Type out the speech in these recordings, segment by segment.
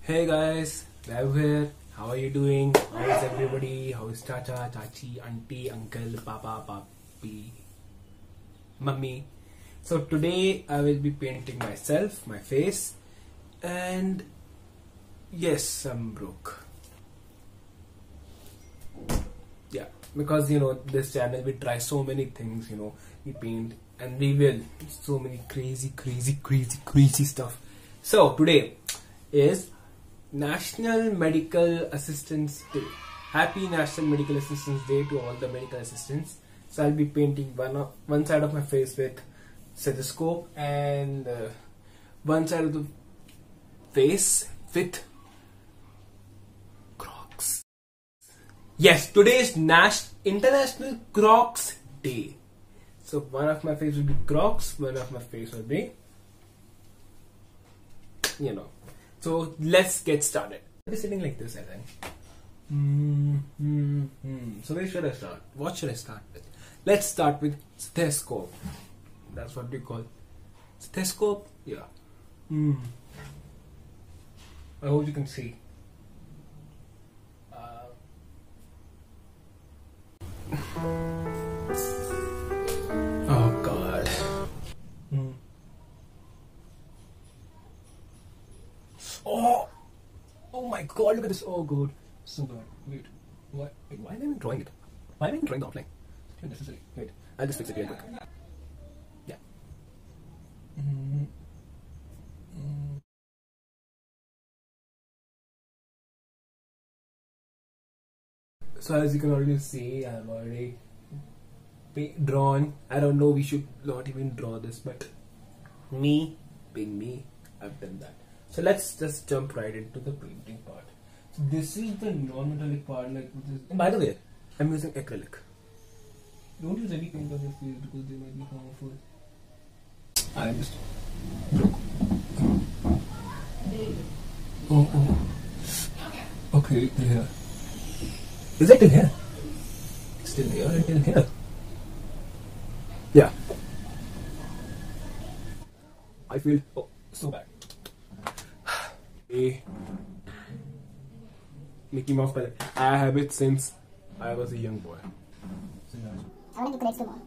Hey guys, Vaibhav here. How are you doing? How is everybody? How is Chacha, Chachi, Auntie, Uncle, Papa, Papi, Mummy? So today I will be painting myself, my face, and yes, I'm broke. Yeah, because you know this channel we try so many things. You know we paint and we will so many crazy, crazy, crazy, crazy stuff. So today is National Medical Assistants Day. Happy National Medical Assistants Day to all the medical assistants. So I'll be painting one of, one side of my face with stethoscope and uh, one side of the face with Crocs. Yes, today is Nash International Crocs Day. So one of my face will be Crocs, one of my face will be, you know. So let's get started. I'll be sitting like this, I think. Mm, mm, mm. So where should I start? What should I start with? Let's start with stethoscope. That's what we call stethoscope. Yeah. Mm. I hope you can see. Uh, Oh, oh my God! Look at this. Oh God, so good. Wait, why? Wait, why am I even drawing it? Why am I even drawing the outline? It's unnecessary. Wait, I'll just fix it real quick. Yeah. Mm. Mm. So as you can already see, I've already drawn. I don't know. We should not even draw this, but me, being me, I've done that. So let's just jump right into the painting part. So this is the non-metallic part, like by the way, I'm using acrylic. Don't use any paint on your face because they might be harmful. I just broke. Oh, oh. Okay, here. Is it till here? It's still here until here. Yeah. I feel oh, so bad. Mickey Mouse palette. I have it since I was a young boy. I want to tomorrow.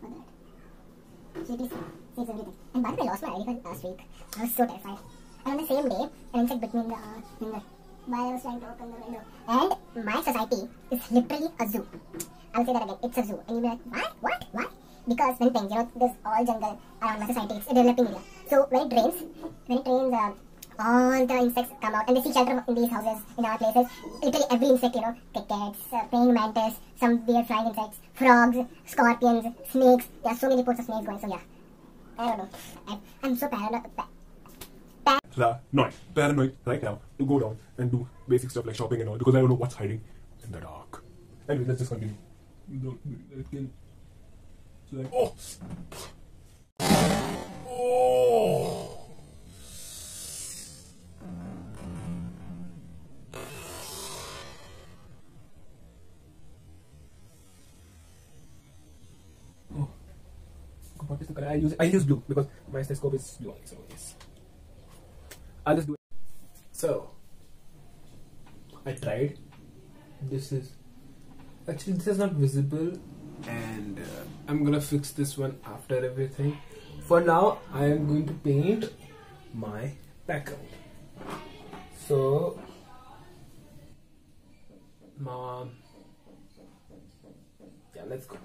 For that. Cuties saves everything. And by the way, I lost my ID card last week. I was so terrified. And on the same day, an insect bit me in the uh, finger while I was trying to open the window. And my society is literally a zoo. I'll say that again. It's a zoo. And you'll be like, why? What? Why? Because when things, you know, there's all jungle around my society. It's a developing area. So when it rains, when it rains, uh, all the insects come out and they seek shelter in these houses, in our places. Literally every insect, you know, crickets, uh, praying mantis, some weird flying insects, frogs, scorpions, snakes. There are so many reports of snakes going. So yeah, I don't know. I'm, I'm so paranoid. Pa- paranoid, paranoid right now to go down and do basic stuff like shopping and all because I don't know what's hiding in the dark. Anyway, let's just continue. Don't let kill. So like, oh, oh. I use I use blue because my stethoscope is blue only. So yes, I'll just do it. So I tried. This is actually this is not visible, and uh, I'm gonna fix this one after everything. For now, I am going to paint my background. So, mom, yeah, let's go.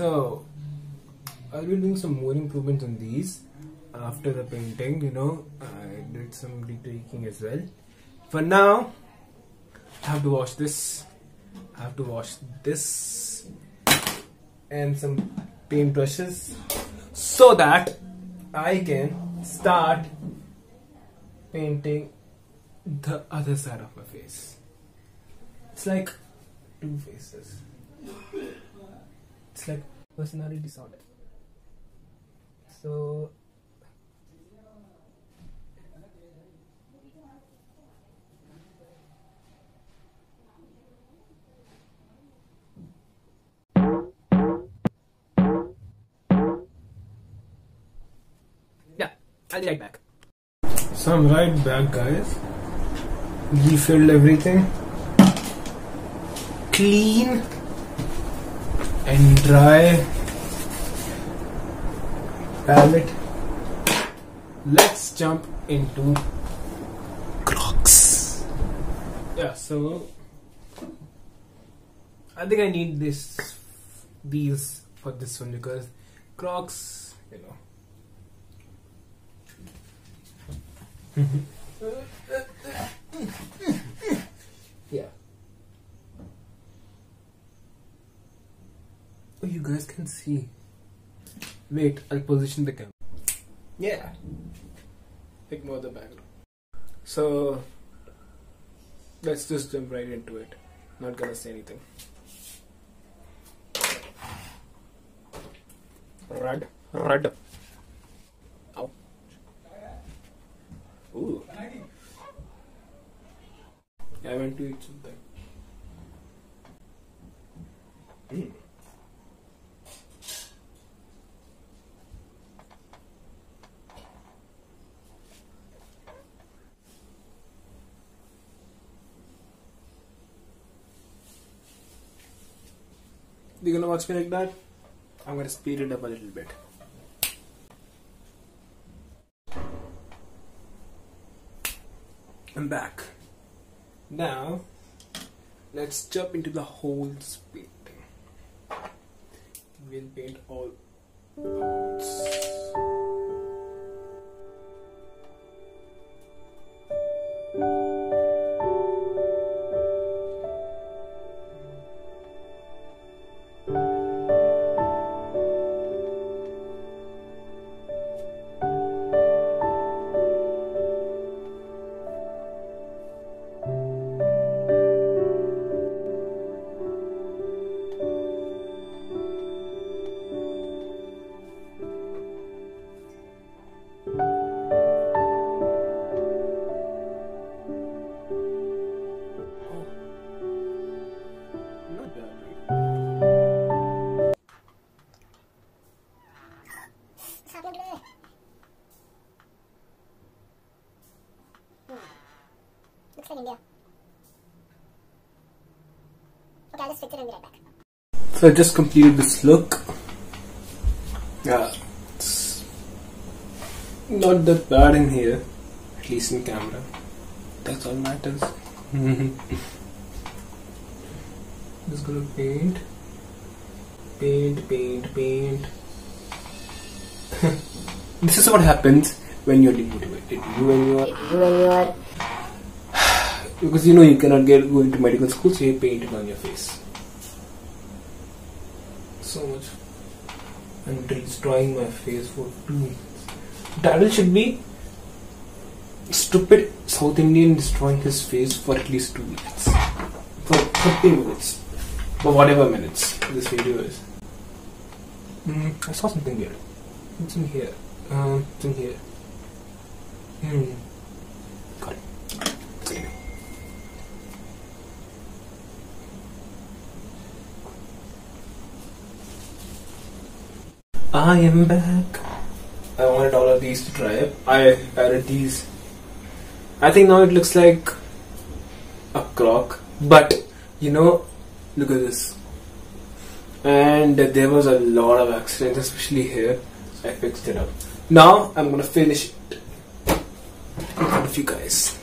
So I'll be doing some more improvements on these after the painting. You know, I did some retweaking as well. For now, I have to wash this. I have to wash this and some paint brushes so that I can start painting the other side of my face. It's like two faces. It's like personality disorder. So yeah, I'll be right back. So I'm right back, guys. Refilled everything. Clean and dry palette. Let's jump into Crocs. Yeah, so I think I need this these for this one because Crocs, you know. Oh, you guys can see. Wait, I'll position the camera. Yeah. Ignore the background. So, let's just jump right into it. Not gonna say anything. Rud, rud. Ow. Ooh. I went to eat something. Mm. You gonna watch me like that? I'm gonna speed it up a little bit. I'm back. Now, let's jump into the whole painting. We'll paint all parts. Okay, I'll just fix it and be right back. So I just completed this look. Yeah, it's not that bad in here, at least in camera. That's all matters. just gonna paint, paint, paint, paint. this is what happens when you're demotivated. You when you are When you are because you know you cannot get go into medical school, so you paint it on your face. So much. I'm destroying my face for two minutes. Title should be stupid South Indian destroying his face for at least two minutes. For 30 minutes. For whatever minutes this video is. Mm, I saw something here. It's in here. Um, it's in here. Hmm. Got it. It's in here. I am back. I wanted all of these to dry up. I added these. I think now it looks like a clock, but you know, look at this. And there was a lot of accidents, especially here. I fixed it up. Now I'm gonna finish it in front of you guys.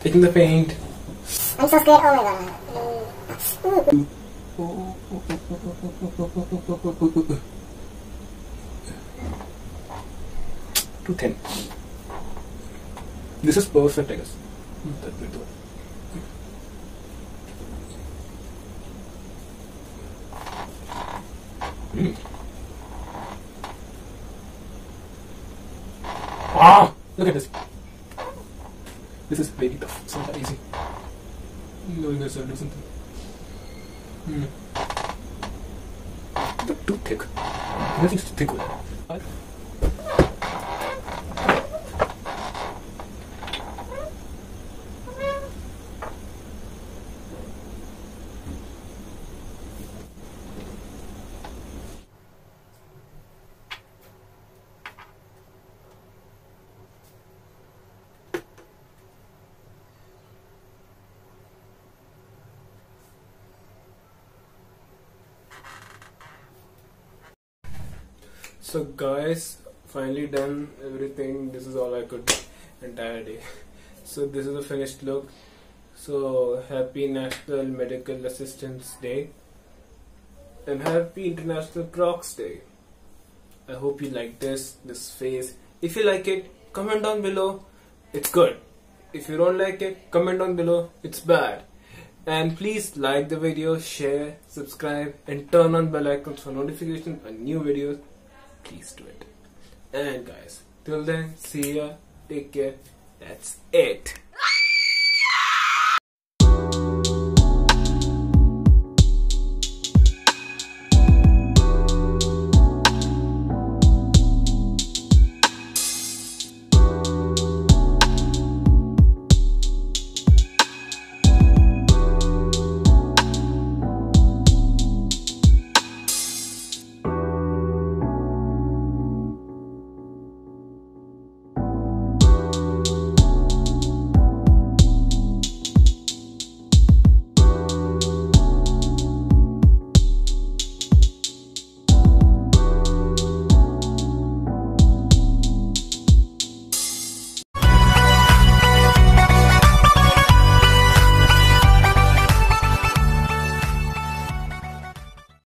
Taking the paint. I'm so scared. Oh my god. Mm. Too thin. This is perfect, I guess. That will do. Mm. Ah! Look at this. This is very tough. It's not easy. Knowing yourself do something. Mm. But do think. Nothing to think with. So guys, finally done everything. This is all I could do entire day. So this is the finished look. So happy National Medical Assistants Day and happy International Crocs Day. I hope you like this, this face. If you like it, comment down below. It's good. If you don't like it, comment down below. It's bad. And please like the video, share, subscribe, and turn on bell icons for notifications on new videos. Please do it. And guys, till then, see ya. Take care. That's it.